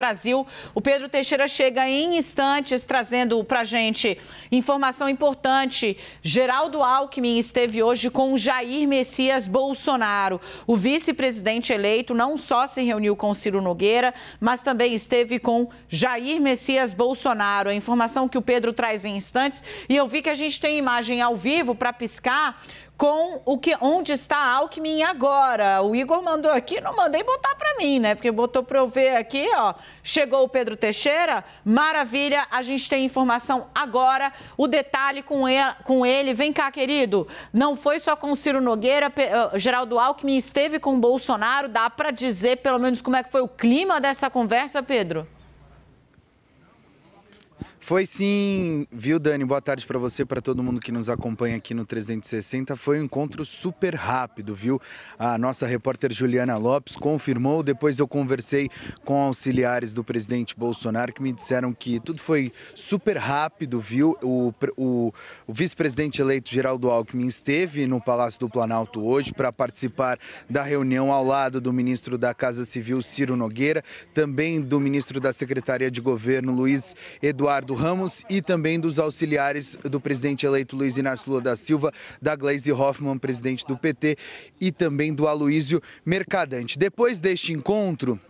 Brasil. O Pedro Teixeira chega em instantes trazendo para gente informação importante. Geraldo Alckmin esteve hoje com Jair Messias Bolsonaro. O vice-presidente eleito não só se reuniu com Ciro Nogueira, mas também esteve com Jair Messias Bolsonaro. A informação que o Pedro traz em instantes. E eu vi que a gente tem imagem ao vivo para piscar com o que onde está Alckmin agora. O Igor mandou aqui, não mandei botar para mim, né? Porque botou para eu ver aqui, ó. Chegou o Pedro Teixeira, maravilha. A gente tem informação agora. O detalhe com ele, com ele. Vem cá, querido. Não foi só com Ciro Nogueira, Geraldo Alckmin esteve com Bolsonaro. Dá para dizer pelo menos como é que foi o clima dessa conversa, Pedro? Foi sim, viu, Dani? Boa tarde para você, para todo mundo que nos acompanha aqui no 360. Foi um encontro super rápido, viu? A nossa repórter Juliana Lopes confirmou. Depois eu conversei com auxiliares do presidente Bolsonaro que me disseram que tudo foi super rápido, viu? O, o, o vice-presidente eleito Geraldo Alckmin esteve no Palácio do Planalto hoje para participar da reunião ao lado do ministro da Casa Civil, Ciro Nogueira, também do ministro da Secretaria de Governo, Luiz Eduardo Ramos e também dos auxiliares do presidente eleito Luiz Inácio Lula da Silva, da Glaise Hoffmann, presidente do PT, e também do Aloísio Mercadante. Depois deste encontro,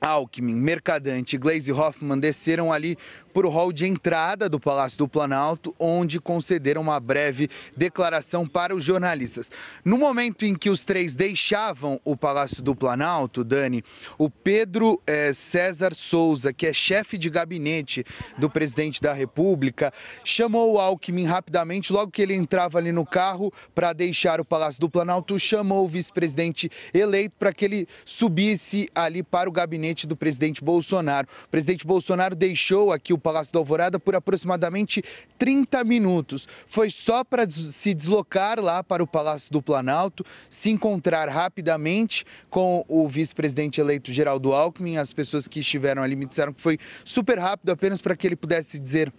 Alckmin, Mercadante e Glaze Hoffman desceram ali para o hall de entrada do Palácio do Planalto, onde concederam uma breve declaração para os jornalistas. No momento em que os três deixavam o Palácio do Planalto, Dani, o Pedro eh, César Souza, que é chefe de gabinete do presidente da República, chamou o Alckmin rapidamente, logo que ele entrava ali no carro para deixar o Palácio do Planalto, chamou o vice-presidente eleito para que ele subisse ali para o gabinete do presidente Bolsonaro. O presidente Bolsonaro deixou aqui o Palácio da Alvorada por aproximadamente 30 minutos. Foi só para se deslocar lá para o Palácio do Planalto, se encontrar rapidamente com o vice-presidente eleito Geraldo Alckmin. As pessoas que estiveram ali me disseram que foi super rápido, apenas para que ele pudesse dizer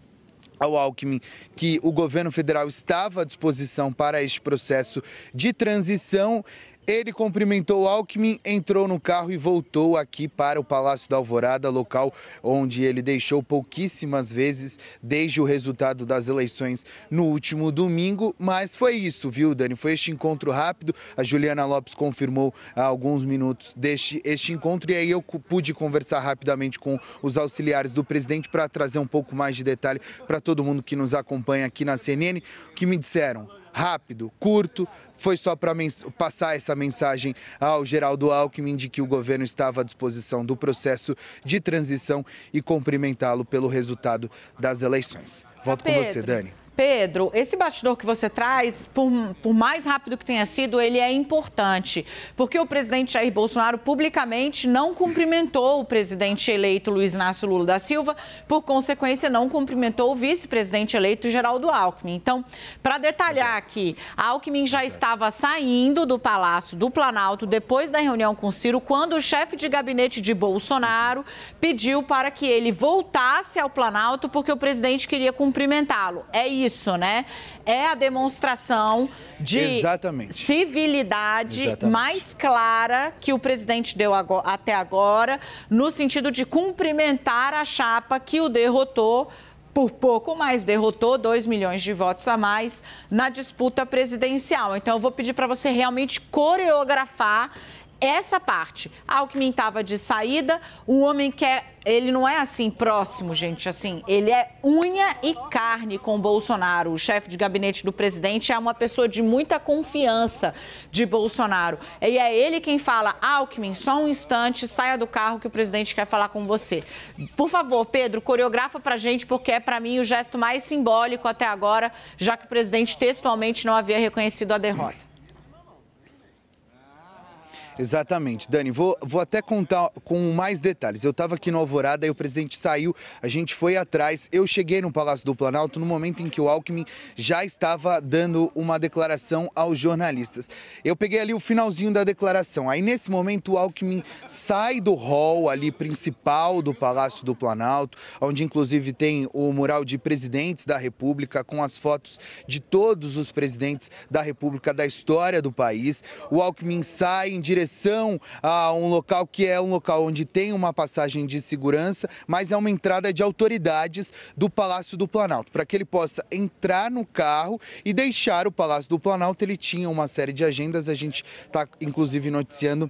ao Alckmin que o governo federal estava à disposição para este processo de transição. Ele cumprimentou Alckmin, entrou no carro e voltou aqui para o Palácio da Alvorada, local onde ele deixou pouquíssimas vezes desde o resultado das eleições no último domingo. Mas foi isso, viu, Dani? Foi este encontro rápido. A Juliana Lopes confirmou há alguns minutos deste este encontro e aí eu pude conversar rapidamente com os auxiliares do presidente para trazer um pouco mais de detalhe para todo mundo que nos acompanha aqui na CNN, que me disseram rápido, curto. Foi só para passar essa mensagem ao Geraldo Alckmin de que o governo estava à disposição do processo de transição e cumprimentá-lo pelo resultado das eleições. Volto com você, Dani. Pedro, esse bastidor que você traz, por, por, mais rápido que tenha sido, ele é importante, porque o presidente Jair Bolsonaro publicamente não cumprimentou o presidente eleito Luiz Inácio Lula da Silva, por consequência, não cumprimentou o vice-presidente eleito Geraldo Alckmin. Então, para detalhar Exato. aqui, Alckmin já Exato. estava saindo do Palácio do Planalto depois da reunião com Ciro, quando o chefe de gabinete de Bolsonaro pediu para que ele voltasse ao Planalto, porque o presidente queria cumprimentá-lo. É isso isso, né? É a demonstração de Exatamente. civilidade Exatamente. mais clara que o presidente deu agora, até agora, no sentido de cumprimentar a chapa que o derrotou por pouco mais, derrotou 2 milhões de votos a mais na disputa presidencial. Então, eu vou pedir para você realmente coreografar essa parte. Alckmin estava de saída, o homem quer. Ele não é assim próximo, gente, assim. Ele é unha e carne com Bolsonaro. O chefe de gabinete do presidente é uma pessoa de muita confiança de Bolsonaro. E é ele quem fala: Alckmin, só um instante, saia do carro que o presidente quer falar com você. Por favor, Pedro, coreografa pra gente, porque é para mim o gesto mais simbólico até agora, já que o presidente textualmente não havia reconhecido a derrota. Exatamente. Dani, vou, vou até contar com mais detalhes. Eu estava aqui no Alvorada e o presidente saiu, a gente foi atrás. Eu cheguei no Palácio do Planalto no momento em que o Alckmin já estava dando uma declaração aos jornalistas. Eu peguei ali o finalzinho da declaração. Aí, nesse momento, o Alckmin sai do hall ali principal do Palácio do Planalto, onde inclusive tem o mural de presidentes da República com as fotos de todos os presidentes da República da história do país. O Alckmin sai em direção direção a um local que é um local onde tem uma passagem de segurança, mas é uma entrada de autoridades do Palácio do Planalto, para que ele possa entrar no carro e deixar o Palácio do Planalto. Ele tinha uma série de agendas, a gente está inclusive noticiando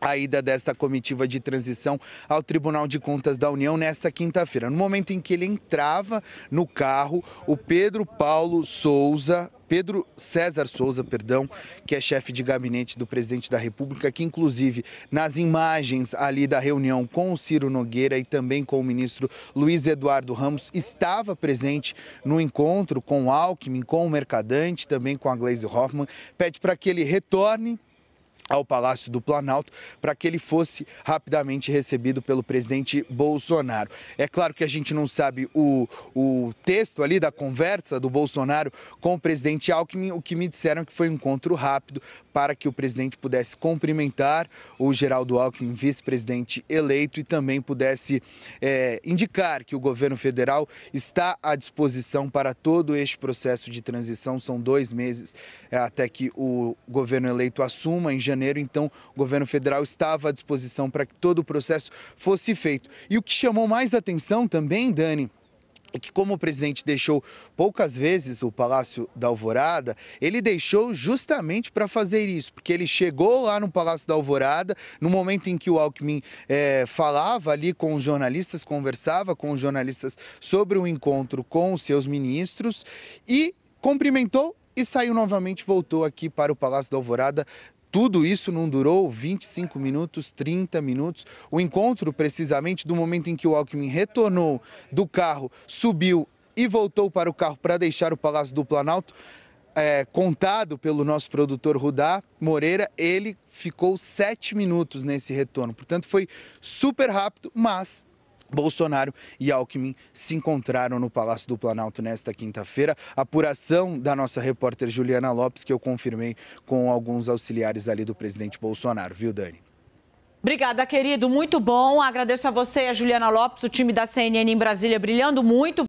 a ida desta comitiva de transição ao Tribunal de Contas da União nesta quinta-feira. No momento em que ele entrava no carro, o Pedro Paulo Souza, Pedro César Souza, perdão, que é chefe de gabinete do presidente da República, que inclusive nas imagens ali da reunião com o Ciro Nogueira e também com o ministro Luiz Eduardo Ramos, estava presente no encontro com o Alckmin, com o Mercadante, também com a Glaze Hoffman, pede para que ele retorne ao Palácio do Planalto para que ele fosse rapidamente recebido pelo presidente Bolsonaro. É claro que a gente não sabe o, o texto ali da conversa do Bolsonaro com o presidente Alckmin, o que me disseram é que foi um encontro rápido para que o presidente pudesse cumprimentar o Geraldo Alckmin, vice-presidente eleito, e também pudesse é, indicar que o governo federal está à disposição para todo este processo de transição. São dois meses é, até que o governo eleito assuma em janeiro janeiro, então o governo federal estava à disposição para que todo o processo fosse feito. E o que chamou mais atenção também, Dani, é que como o presidente deixou poucas vezes o Palácio da Alvorada, ele deixou justamente para fazer isso, porque ele chegou lá no Palácio da Alvorada, no momento em que o Alckmin é, falava ali com os jornalistas, conversava com os jornalistas sobre o encontro com os seus ministros e cumprimentou e saiu novamente, voltou aqui para o Palácio da Alvorada tudo isso não durou 25 minutos, 30 minutos. O encontro, precisamente, do momento em que o Alckmin retornou do carro, subiu e voltou para o carro para deixar o Palácio do Planalto, é, contado pelo nosso produtor Rudá Moreira, ele ficou sete minutos nesse retorno. Portanto, foi super rápido, mas Bolsonaro e Alckmin se encontraram no Palácio do Planalto nesta quinta-feira. Apuração da nossa repórter Juliana Lopes, que eu confirmei com alguns auxiliares ali do presidente Bolsonaro, viu, Dani? Obrigada, querido. Muito bom. Agradeço a você, a Juliana Lopes, o time da CNN em Brasília brilhando muito.